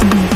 Mm-hmm.